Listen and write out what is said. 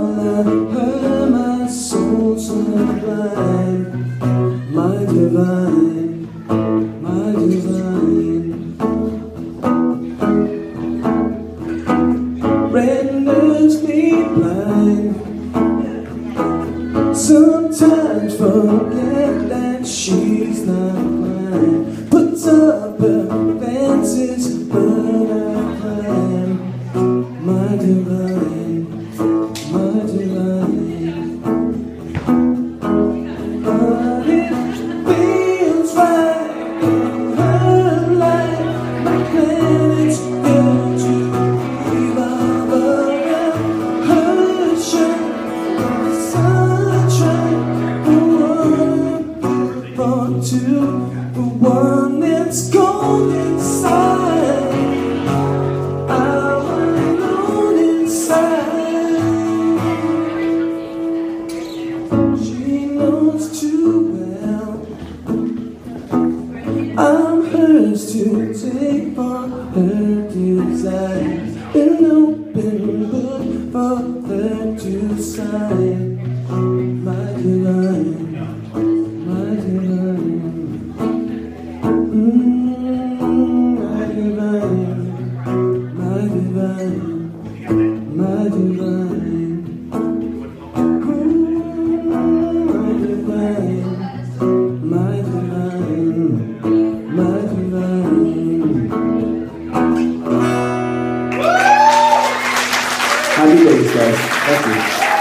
I've my soul so blind, my divine, my divine. Renders me blind. Sometimes forget that she's not mine. Puts up her fences, but I climb my divine. Hers to take for her desires. An open book for her to sign. Guys. Thank you.